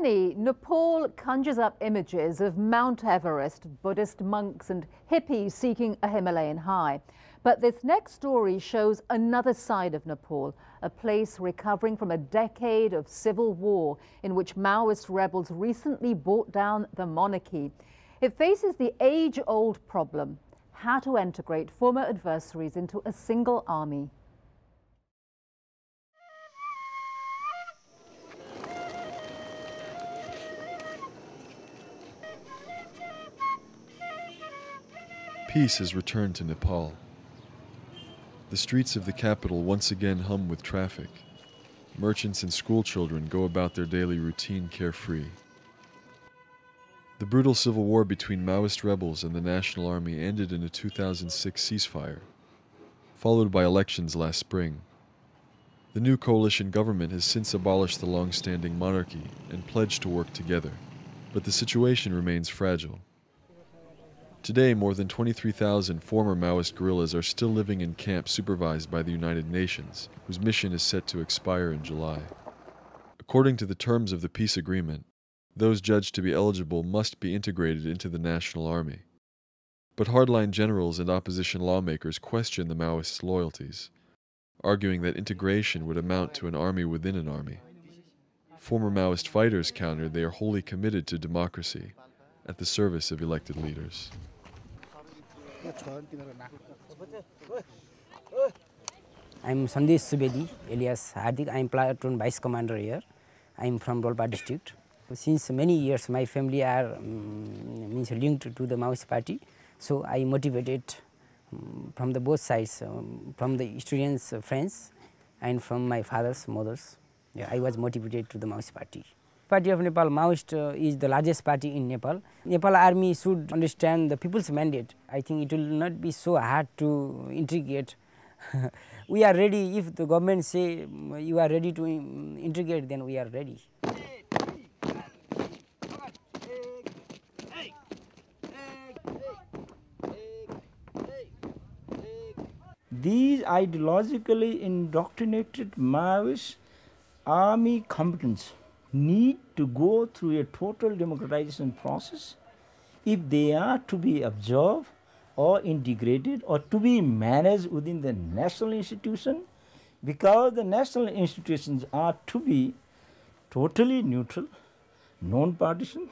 many, Nepal conjures up images of Mount Everest, Buddhist monks and hippies seeking a Himalayan high. But this next story shows another side of Nepal, a place recovering from a decade of civil war in which Maoist rebels recently brought down the monarchy. It faces the age-old problem, how to integrate former adversaries into a single army. Peace has returned to Nepal. The streets of the capital once again hum with traffic. Merchants and schoolchildren go about their daily routine carefree. The brutal civil war between Maoist rebels and the National Army ended in a 2006 ceasefire, followed by elections last spring. The new coalition government has since abolished the long standing monarchy and pledged to work together, but the situation remains fragile. Today, more than 23,000 former Maoist guerrillas are still living in camps supervised by the United Nations, whose mission is set to expire in July. According to the terms of the peace agreement, those judged to be eligible must be integrated into the national army. But hardline generals and opposition lawmakers question the Maoists' loyalties, arguing that integration would amount to an army within an army. Former Maoist fighters counter they are wholly committed to democracy at the service of elected leaders. I'm Sandesh Subedi, alias Hardik. I'm platoon vice commander here. I'm from Rolpa district. Since many years, my family are um, means linked to the Maoist party. So I motivated um, from the both sides, um, from the students' friends, and from my father's mothers. Yeah, I was motivated to the Maoist party. Party of Nepal, Maoist uh, is the largest party in Nepal. Nepal army should understand the people's mandate. I think it will not be so hard to integrate. we are ready, if the government say mm, you are ready to um, integrate, then we are ready. These ideologically indoctrinated Maoist army combatants need to go through a total democratization process if they are to be observed or integrated or to be managed within the national institution because the national institutions are to be totally neutral, non-partisan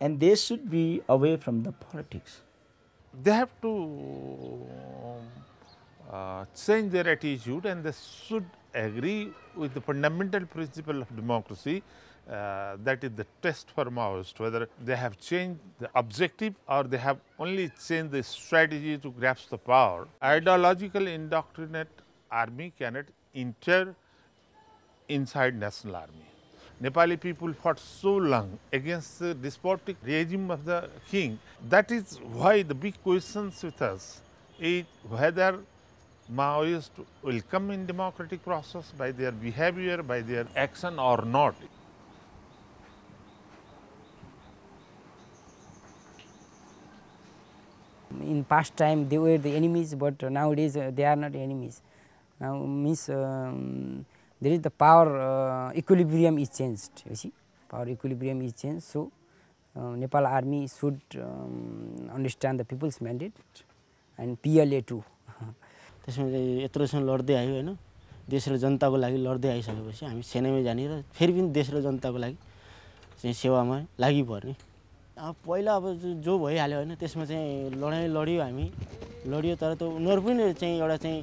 and they should be away from the politics. They have to uh, change their attitude and they should agree with the fundamental principle of democracy uh, that is the test for Maoist, whether they have changed the objective or they have only changed the strategy to grasp the power. Ideological indoctrinate army cannot enter inside national army. Nepali people fought so long against the despotic regime of the king. That is why the big questions with us is whether Maoists will come in democratic process by their behavior, by their action or not. In past time they were the enemies, but nowadays uh, they are not enemies. Now means um, there is the power uh, equilibrium is changed. You see, power equilibrium is changed. So uh, Nepal army should um, understand the people's mandate and PLA too. त्यसमा चाहिँ यत्रोसँग लड्दै आयो होइन। देश र जनताको लागि लड्दै आइसकेपछि हामी सेनामै जाने र फेरि पनि देश र जनताको लागि चाहिँ सेवामा लागि पर्ने अब पहिला अब जो भइहाल्यो होइन त्यसमा चाहिँ लडाइँ लड्यो हामी। लड्यो तर त उनीहरू पनि चाहिँ एउटा चाहिँ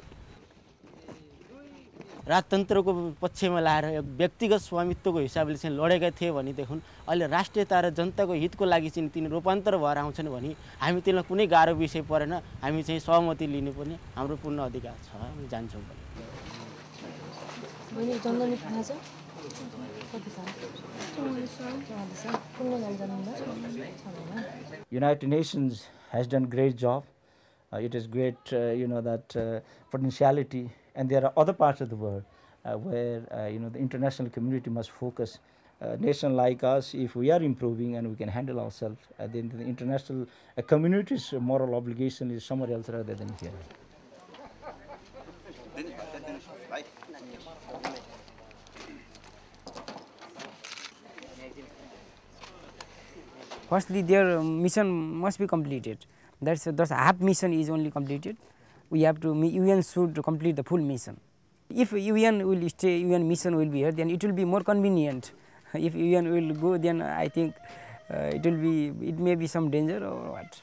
राजतन्त्रको पक्षमा लाएर व्यक्तिगत स्वामित्वको हिसाबले चाहिँ लडेका थिए भनेदेखि अहिले राष्ट्रियता र जनताको हितको लागि चाहिँ तिनी रूपान्तर भएर आउँछन् भने हामी त्यसमा कुनै गाह्रो विषय परेन हामी चाहिँ सहमति लिनु पनि हाम्रो पूर्ण अधिकार छ हामी जान्छौँ United Nations has done great job. Uh, it is great, uh, you know, that uh, potentiality and there are other parts of the world uh, where uh, you know the international community must focus. A nation like us, if we are improving and we can handle ourselves, uh, then the international uh, community's moral obligation is somewhere else rather than here. Firstly, their mission must be completed. That's that's half mission is only completed. We have to UN should complete the full mission. If UN will stay, UN mission will be here, then it will be more convenient. If UN will go, then I think uh, it will be it may be some danger or what.